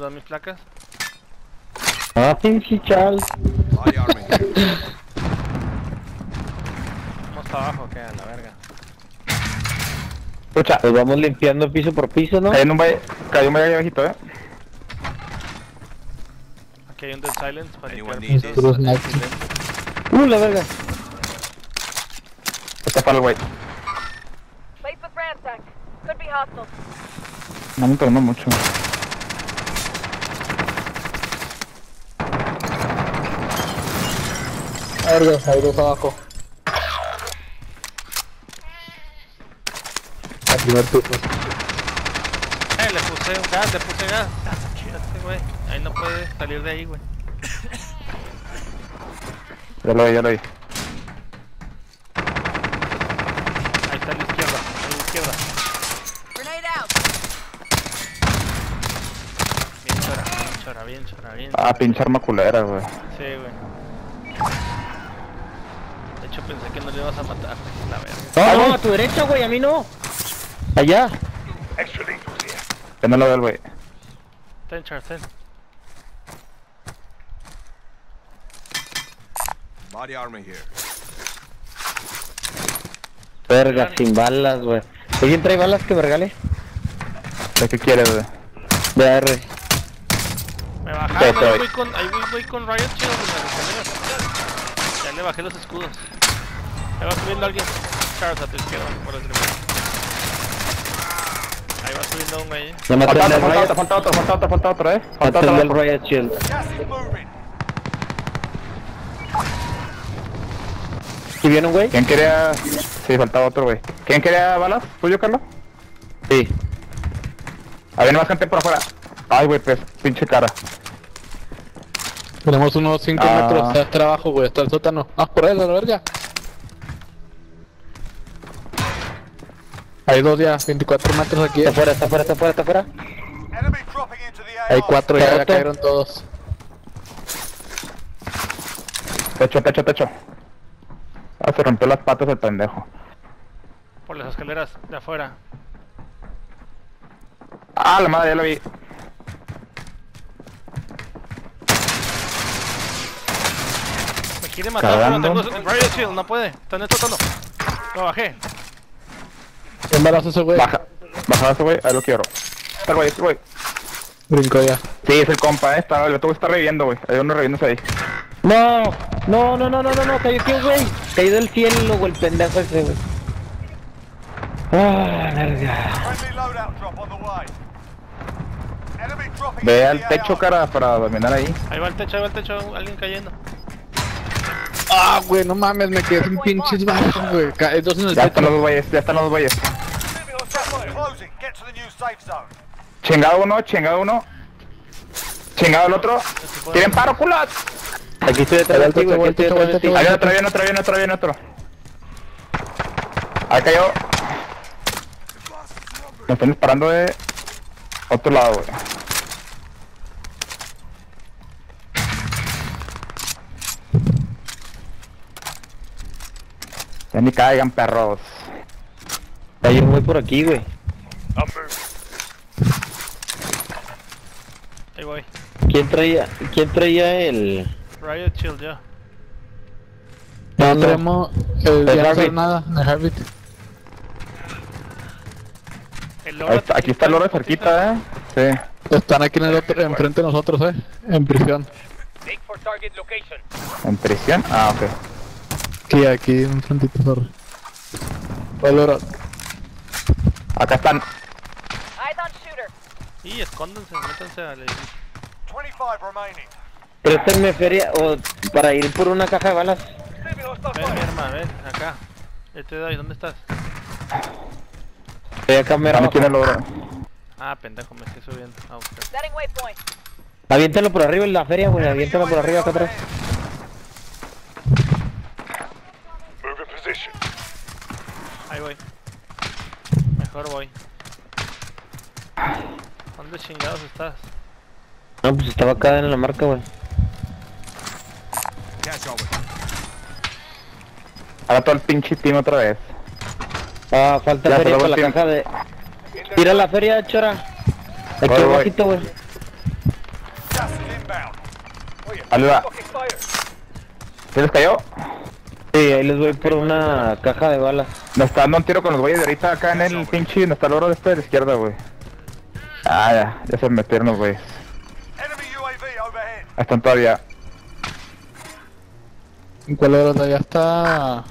nos dan mis placas? Ah, pinche chal. Vamos para abajo, que a la verga. Escucha, Pues vamos limpiando piso por piso, ¿no? cayó un valle, cayó un valle ahí abajito, eh. Aquí hay un Dead Silence para limpiar pisos. Uh, la verga. Está para el güey. No me tardó mucho. Verga, hay dos abajo. Al primer piso. Eh, le puse un gas, le puse gas. Este güey. Ahí no puede salir de ahí, güey. Ya lo vi, ya lo vi. Ahí está a la izquierda, a la izquierda. Grenade out. Bien chora, bien chora, bien chora, bien Ah, pinche arma culera, güey. Sí, güey. Pensé que no le ibas a matar, la verga. No, no, a tu derecha, güey, a mí no. Allá. Ya no lo veo el güey. Ten, Charles, ten. Body armor here. Verga, sin balas, güey. ¿Alguien trae balas que vergale? ¿De qué quieres, güey? De AR. Me bajaron, ahí voy con, ahí voy, voy con Riot Shield. Ya le bajé los escudos. Ahí va subiendo alguien. Charles a tu izquierda, por el. Ahí va subiendo un güey. Ya maté Falta al otro, falta otro, falta otro, falta otro, falta otro, eh. Falta otro. abajo. Riot Shield. ¿Sí viene un güey? ¿Quién quería...? Sí, faltaba otro, güey. ¿Quién quería balas? ¿Tuyo, Carlos? Sí. Había más gente por afuera. Ay, güey, pues, pinche cara. Tenemos unos 5 Ah. metros este abajo, güey, hasta el sótano. Ah, por ahí, a la verga. Hay dos ya, 24 metros aquí. Está afuera, está afuera, está afuera, está afuera. Hay cuatro ya, ya cayeron todos. Techo, techo, techo. Ah, se rompió las patas el pendejo. Por las escaleras de afuera. Ah, la madre, ya lo vi. Me quiere matar, pero no tengo Riot Shield, no puede. Está en el sótano. Lo bajé. ¿Quién balazo ese güey? Baja. Baja eso, güey. Ahí lo quiero. Este güey, este güey. Brinco ya. Sí, es el compa, eh. Está, el otro güey está reviviendo, güey. Hay uno reviviéndose ahí. No, no, no, no, no, no, no, cayó aquí, güey. Cayó del cielo, güey, el pendejo ese, güey. Ah, dropping Ve al techo, AR. cara, para dominar ahí. Ahí va el techo, ahí va el techo, alguien cayendo. Ah, güey, no mames, me quedé sin pinches balas, güey. Ya están los güeyes, ya están los dos güeyes. Chingado uno, chingado uno. Chingado el otro. ¿Tienen paro, culos? Aquí estoy detrás de ti, güey, aquí estoy detrás de ti. Ahí otro, viene otro, viene otro, viene otro. Ahí cayó. Me están disparando de otro lado, güey. Ya ni caigan, perros. Cayó un güey por aquí, güey. Ahí voy. ¿Quién traía, quién traía el...? Riot Shield ya. No no. tenemos el El ya no nada, el está- aquí está el oro cerquita, eh. Sí, Están aquí en el otro, enfrente de nosotros, eh. En prisión. en prisión. Ah, ok. Sí, aquí enfrentito, sorry. El oro. Acá están. Y escóndanse, métanse al edificio. 25 remaining. Préstenme feria o para ir por una caja de balas. Ven, mi hermano, ven, acá. Yo te doy, ¿dónde estás? Estoy acá Están aquí en el oro. Ah, pendejo, me estoy subiendo. Ah. Aviéntalo por arriba en la feria, güey, aviéntalo por arriba acá atrás. Ahí voy. Mejor voy. ¿Dónde chingados estás? No, pues estaba acá en la marca, güey. Ahora todo el pinche team otra vez. Ah, falta Ya, feria para la caja de... Tira la feria, chora. Aquí Voy, abajito, güey. Fire. ¿Se les cayó? Sí, ahí les voy por una caja de balas. Nos está dando un tiro con los güeyes de ahorita acá en el pinche, donde está el oro de este de la izquierda, güey. Ah, ya, ya se metieron los güeyes. Están todavía. ¿En cuál hora ya está?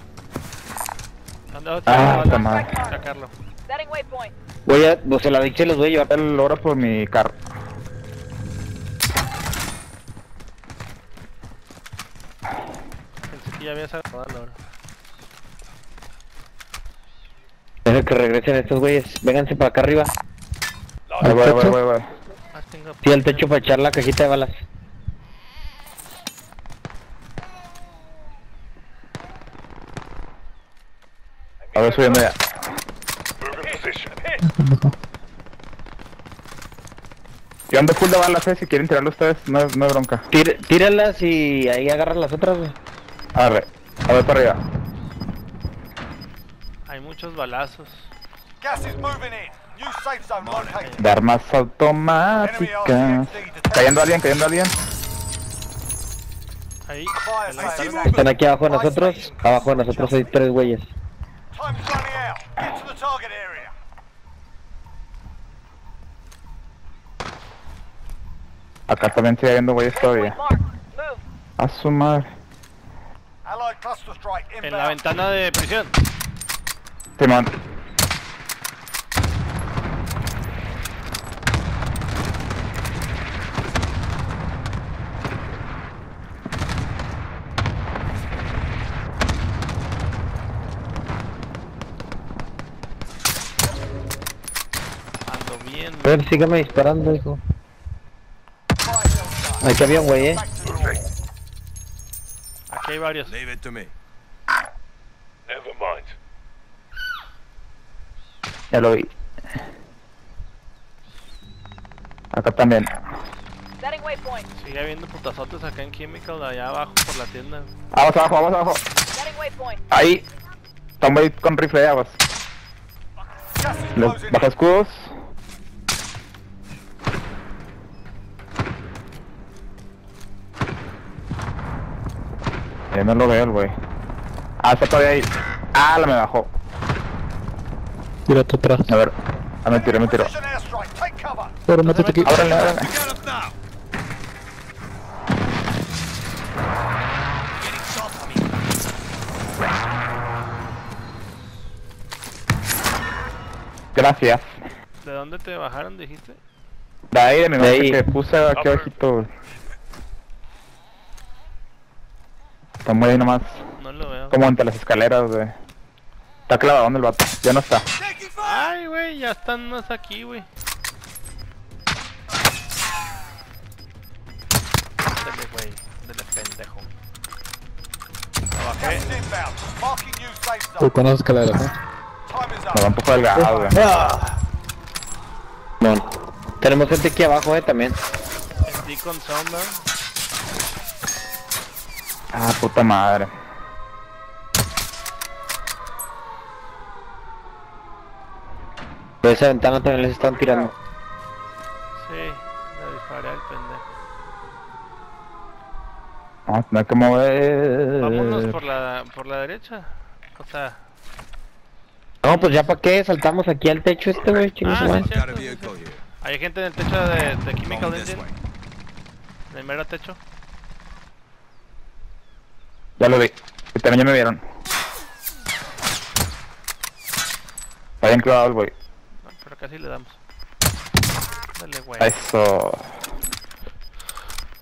¿Dónde vas Ah, está mal. Voy a, pues se la dije, los voy a llevar. El oro por mi carro. Ya había sacado la hora. Deja que regresen estos güeyes. Vénganse para acá arriba. Ahí voy, voy, voy, voy. Ah. Sí, al techo para echar la cajita de balas. A ver, subiendo ya. Yo ando full de balas, eh, si quieren tirarlo ustedes, no, es- no es bronca. Tír- tíralas y ahí agarras las otras, güey. Arre, a ver para arriba. Hay muchos balazos. Gas is moving in. New safe zone located. De armas automáticas. Cayendo alguien, cayendo alguien. Ahí. Están aquí abajo de nosotros. Abajo de nosotros hay tres güeyes. Time's running out. Get to the target area. Acá también sigue habiendo güeyes todavía. A su En la ventana de prisión. Simón. Ando bien. A ver, sígame disparando, hijo. Aquí había un güey, eh. Aquí hay varios. Leave it to me. Never mind. Ya lo vi. Acá también. Setting waypoint. Sigue habiendo putazotes acá en Chemical, allá abajo por la tienda. Vamos abajo, vamos abajo. Setting waypoint. Ahí. Güey con rifle de aguas. Baja escudos. Eh, no lo veo el güey. Ah, está todavía ahí. Ah, la me bajó. Tírate atrás. A ver. Ah, me tiró, me tiró. Pero métete aquí. On me. Gracias. ¿De dónde te bajaron, dijiste? De ahí, de mi De ahí. que puse aquí abajito. güey. Está muy ahí nomás. No lo veo. Como entre las escaleras, güey. Está clavado en el vato. Ya no está. Ay, güey, ya están más aquí, güey. Dale, güey. Dale, pendejo. Tú zone. con las escaleras, ¿eh? Time is Me va up. un poco delgado, güey. No. Tenemos gente aquí abajo, eh, también. Sentí con sombra. Ah, puta madre. Por esa ventana también les están tirando. Sí, le disparé al pendejo. Vamos a tener que mover. Vámonos por la, por la derecha. O sea, No, pues ya para qué, saltamos aquí al techo este, güey, su Ah, sí, sí, sí. hay gente en el techo de, de Chemical Engine. En el mero techo. Ya lo vi. Y también ya me vieron. Está bien clavado el. No, pero casi le damos. Dale, güey. Eso.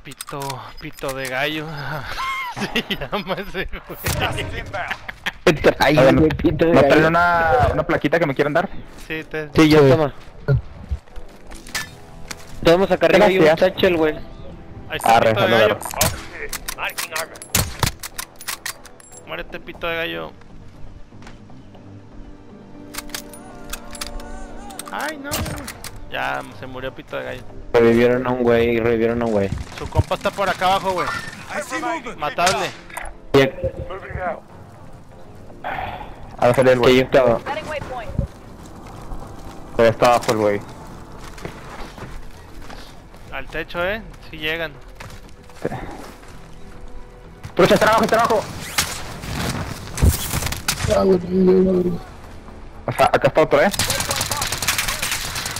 Pito, pito de gallo. Se llama ese güey. Ay, Oigan, güey, pito de ¿No gallo. una, una plaquita que me quieren dar? Sí, te... Sí, ya Sí. toma. Tenemos acá arriba hay un Gracias. tacho, el güey. Ahí está Arre, pito de. Agarro. Muérete, pito de gallo. Ay, no. Ya se murió pito de gallo. Revivieron a un güey, revivieron a un güey. Su compa está por acá abajo, güey. Matable. Bien. Ahora salió el que güey. yo estaba. Todavía está abajo el güey. Al techo, eh. Si llegan. Trucha, está abajo, está abajo. Ah, güey, güey, güey, güey. O sea, acá está otro, eh.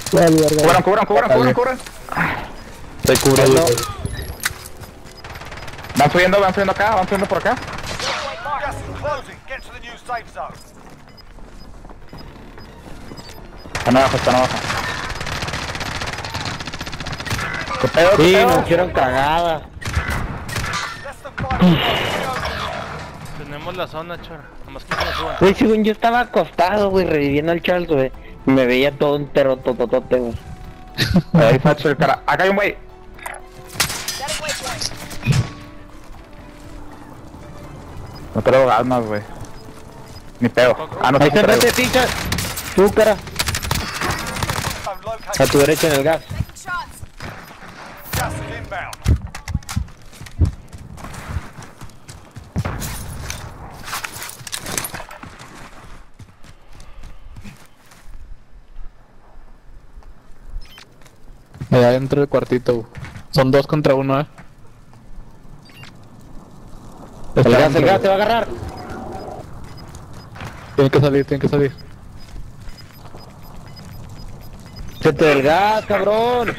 Cubran, cubran, cubran, cubran, cubran. Estoy cubriendo. Van subiendo, van subiendo acá, van subiendo por acá. Están abajo, están abajo. ¿Qué pedo, qué Sí, nos hicieron cagada. Tenemos la zona, chora. Nomás que se suban. Güey, según yo estaba acostado, güey, reviviendo al Charles, güey. Y Me veía todo entero, tototote, güey. Ahí Sacho, el cara. Acá hay un güey. No traigo almas, güey. Ni pedo. Ah, no, Ahí está, vete, pincha. Tú, cara. A tu derecha en el gas. Gas inbound. Allá dentro del cuartito. Son dos contra uno, eh. El Está gas, el gas te va a agarrar. Tiene que salir, tiene que salir. Vete del gas, cabrón.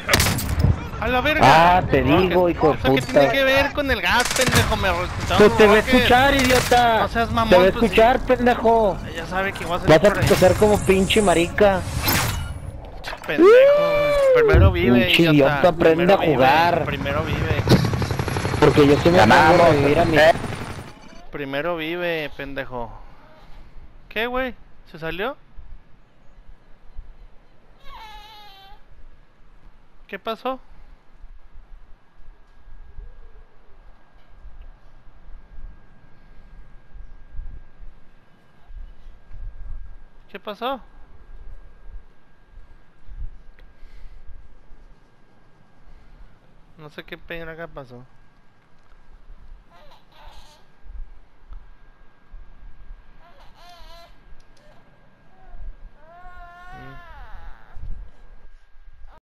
¡A la verga! Ah, te digo, hijo de sea, ¿qué puta. tiene que ver con el gas, pendejo? Me Pues te va a escuchar, idiota. No seas mamón, Te va a pues, escuchar, pendejo. Ya sabe que voy a Vas a toser como pinche marica. Pendejo. Primero vive, Pinche idiota. aprende Primero a jugar. Vive. Primero vive. Porque yo sí me pongo a revivir a mi... Primero vive, pendejo. ¿Qué, güey? ¿Se salió? ¿Qué pasó? ¿Qué pasó? No sé qué pena acá pasó.